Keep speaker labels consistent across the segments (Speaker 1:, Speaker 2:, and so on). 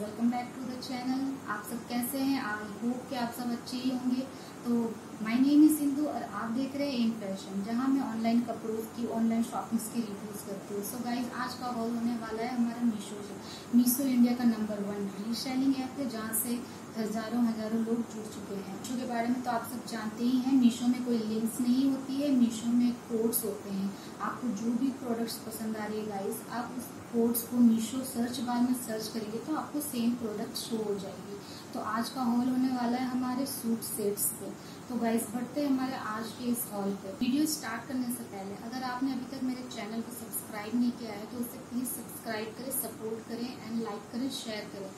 Speaker 1: Welcome back to the channel आप सब कैसे हैं? आई होप कि आप सब अच्छे ही होंगे। तो माय नेम इज़ सिंधु और आप देख रहे हैं इन फ़ैशन जहाँ मैं ऑनलाइन कपड़ों की ऑनलाइन शॉपिंग्स की रिव्यूज़ करती हूँ। सो गाइज़ आज का हॉल होने वाला है हमारा मीशो से। मीशो इंडिया का नंबर वन रीसेलिंग ऐप है, जहाँ से हज़ारों हज़ारों लोग जुड़ चुके हैं। मीशो के बारे में तो आप सब जानते ही हैं मीशो में कोई लिंक्स नहीं होती है मीशो में कोड्स होते हैं। आपको जो भी प्रोडक्ट्स पसंद आ रही है गाइस आप उस कोड्स को मीशो सर्च बार में सर्च करेंगे तो आपको सेम प्रोडक्ट शो हो जाएगी। तो आज का हॉल होने वाला है हमारे सूट सेट्स पे। तो गाइस बढ़ते हैं हमारे आज के इस हॉल पे। वीडियो स्टार्ट करने से पहले, अगर आपने अभी तक मेरे चैनल को सब्सक्राइब नहीं किया है तो उसे प्लीज़ सब्सक्राइब करें सपोर्ट करें एंड लाइक करें शेयर करें।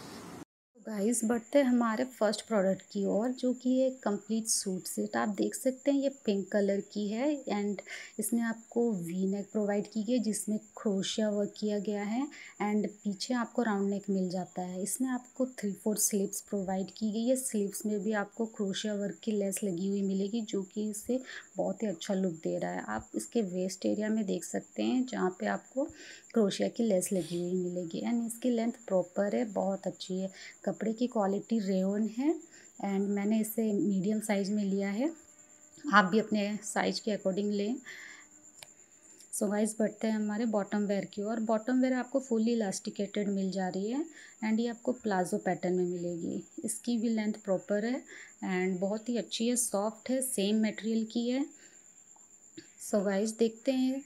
Speaker 1: गाइस बढ़ते हैं हमारे फ़र्स्ट प्रोडक्ट की ओर, जो कि एक कंप्लीट सूट सेट आप देख सकते हैं ये पिंक कलर की है एंड इसमें आपको वी नेक प्रोवाइड की गई जिसमें क्रोशिया वर्क किया गया है एंड पीछे आपको राउंड नेक मिल जाता है। इसमें आपको थ्री फोर स्लीव्स प्रोवाइड की गई है। स्लीव्स में भी आपको क्रोशिया वर्क की लेस लगी हुई मिलेगी, जो कि इसे बहुत ही अच्छा लुक दे रहा है। आप इसके वेस्ट एरिया में देख सकते हैं, जहाँ पर आपको क्रोशिया की लेस लगी हुई मिलेगी। एंड इसकी लेंथ प्रॉपर है, बहुत अच्छी है। कपड़े की क्वालिटी रेवन है एंड मैंने इसे मीडियम साइज़ में लिया है। आप भी अपने साइज़ के अकॉर्डिंग लें। सो गाइस बढ़ते हैं हमारे बॉटम वेयर की और बॉटम वेयर आपको फुली इलास्टिकेटेड मिल जा रही है एंड ये आपको प्लाजो पैटर्न में मिलेगी। इसकी भी लेंथ प्रॉपर है एंड बहुत ही अच्छी है सॉफ्ट है सेम मटेरियल की है। सो so गाइस देखते हैं।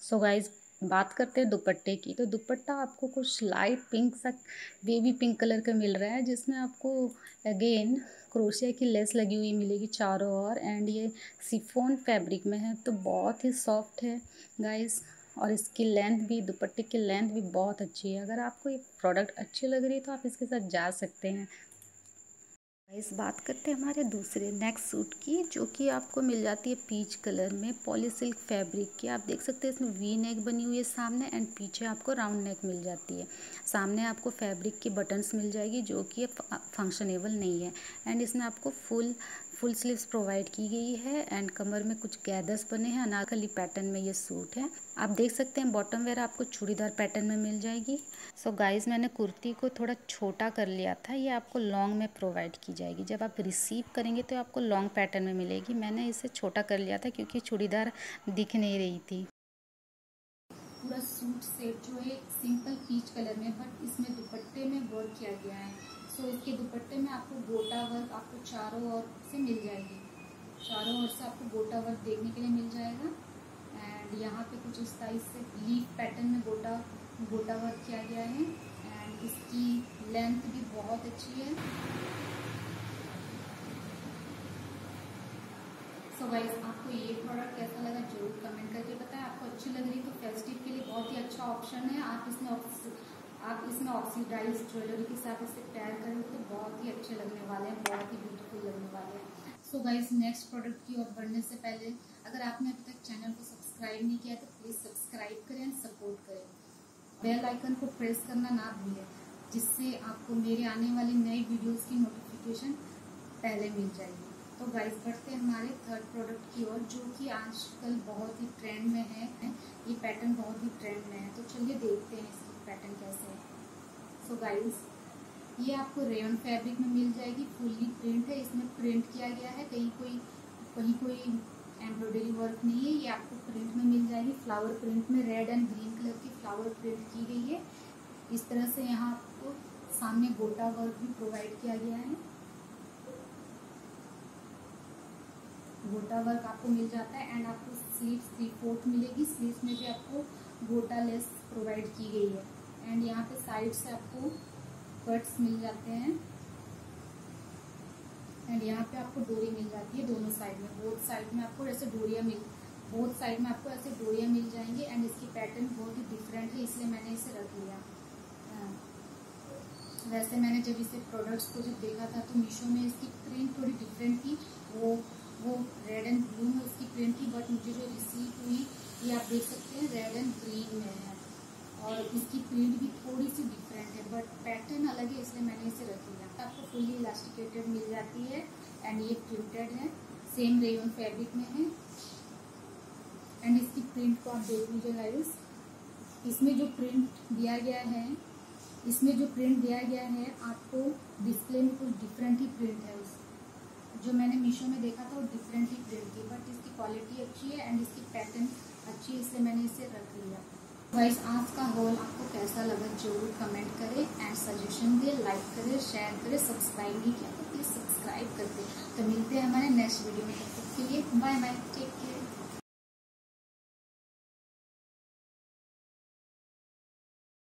Speaker 1: सो गाइस बात करते हैं दुपट्टे की तो दुपट्टा आपको कुछ लाइट पिंक सा बेबी पिंक कलर का मिल रहा है, जिसमें आपको अगेन क्रोशिया की लेस लगी हुई मिलेगी चारों ओर एंड ये सिफोन फैब्रिक में है तो बहुत ही सॉफ्ट है गाइस और इसकी लेंथ भी, दुपट्टे की लेंथ भी बहुत अच्छी है। अगर आपको ये प्रोडक्ट अच्छी लग रही है तो आप इसके साथ जा सकते हैं। इस बात करते हैं हमारे दूसरे नेक्स्ट सूट की, जो कि आपको मिल जाती है पीच कलर में पॉलीसिल्क फैब्रिक की। आप देख सकते हैं इसमें वी नेक बनी हुई है सामने एंड पीछे आपको राउंड नेक मिल जाती है। सामने आपको फैब्रिक की बटन्स मिल जाएगी, जो कि फंक्शनेबल नहीं है। एंड इसमें आपको फुल फुल स्लीव्स प्रोवाइड की गई है एंड कमर में कुछ गैदर्स बने हैं अनारकली पैटर्न में ये सूट है। आप देख सकते हैं बॉटम वेयर आपको चूड़ीदार पैटर्न में मिल जाएगी। सो so गाइस मैंने कुर्ती को थोड़ा छोटा कर लिया था, ये आपको लॉन्ग में प्रोवाइड की जाएगी। जब आप रिसीव करेंगे तो आपको लॉन्ग पैटर्न में मिलेगी। मैंने इसे छोटा कर लिया था क्योंकि चूड़ीदार दिख नहीं रही थी।
Speaker 2: पूरा सूट सेट जो है सिंपल पीच कलर में बट इसमें दुपट्टे में वर्क किया गया है। सो इसके दुपट्टे में आपको गोटा वर्क आपको चारों ओर से मिल जाएगी। चारों ओर से आपको गोटा वर्क देखने के लिए मिल जाएगा। एंड यहाँ पे कुछ इस टाइप से लीफ पैटर्न में गोटा गोटा वर्क किया गया है। एंड इसकी लेंथ भी बहुत अच्छी है। सो गाइस आपको ये प्रोडक्ट कैसा लगा ज़रूर कमेंट करके बताएँ। आपको अच्छी लग रही तो फेस्टिव के लिए बहुत ही अच्छा ऑप्शन है। आप इसमें आप इसमें ऑक्सीडाइज ज्वेलरी के साथ इसे पैर करें तो बहुत ही अच्छे लगने वाले हैं, बहुत ही ब्यूटीफुल लगने वाले हैं। सो गाइज़ नेक्स्ट प्रोडक्ट की ओर बढ़ने से पहले, अगर आपने अभी तक चैनल को सब्सक्राइब नहीं किया तो प्लीज़ सब्सक्राइब करें एंड सपोर्ट करें। बेल आइकन को प्रेस करना ना भूलें, जिससे आपको मेरे आने वाली नई वीडियोस की नोटिफिकेशन पहले मिल जाएगी। तो गाइस बढ़ते हैं हमारे थर्ड प्रोडक्ट की ओर, जो कि आजकल बहुत ही ट्रेंड में है। ये पैटर्न बहुत ही ट्रेंड में है। तो चलिए देखते हैं पैटर्न कैसे है? सो so गाइस ये आपको रेयन फैब्रिक में मिल जाएगी फुल्ली प्रिंट है, इसमें प्रिंट किया गया है, कहीं कोई कहीं कोई एम्ब्रॉयडरी वर्क नहीं है, ये आपको प्रिंट में मिल जाएगी फ्लावर प्रिंट में रेड एंड ग्रीन कलर की फ्लावर प्रिंट की गई है। इस तरह से यहाँ आपको सामने गोटा वर्क भी प्रोवाइड किया गया है। गोटा वर्क आपको मिल जाता है एंड आपको स्लीव्स थ्री फोर्थ मिलेगी स्लीव्स में भी आपको गोटा लेस प्रोवाइड की गई है। एंड यहाँ पे साइड से आपको कट्स मिल जाते हैं। एंड यहाँ पे आपको डोरी मिल जाती है दोनों साइड में। बोथ साइड में आपको ऐसे डोरिया मिल बोथ साइड में आपको ऐसे डोरिया मिल जाएँगे एंड इसकी पैटर्न बहुत ही डिफरेंट है, इसलिए मैंने इसे रख लिया। हाँ। वैसे मैंने जब इसे प्रोडक्ट्स को जब देखा था तो मीशो में इसकी प्रिंट थोड़ी डिफरेंट थी। वो वो रेड एंड ब्लू में उसकी प्रिंट थी बट मुझे जो रिसीव हुई, ये आप देख सकते हैं रेड एंड ग्रीन में है। और इसकी प्रिंट भी थोड़ी सी डिफरेंट है बट पैटर्न अलग है, इसलिए मैंने इसे रख लिया आपको फुली इलास्टिकेटेड मिल जाती है एंड ये प्रिंटेड है।
Speaker 1: सेम रेयन फैब्रिक में है। एंड इसकी प्रिंट को आप देख लीजिए गाइस इसमें जो प्रिंट दिया गया है, इसमें जो प्रिंट दिया गया है, आपको डिस्प्ले में कुछ डिफरेंट ही प्रिंट है उस। जो मैंने मीशो में देखा था, वो डिफरेंट ही प्रिंट थी बट इसकी क्वालिटी अच्छी है एंड इसकी पैटर्न अच्छी है, इसलिए मैंने इसे रख लिया। वाइस आज का हॉल आपको कैसा लगा ज़रूर कमेंट करें एंड सजेशन दे लाइक करें शेयर करें सब्सक्राइब नहीं किया तो प्लीज़ सब्सक्राइब कर दे। तो मिलते हैं हमारे नेक्स्ट वीडियो में, तब तक के लिए बाय बाय टेक केयर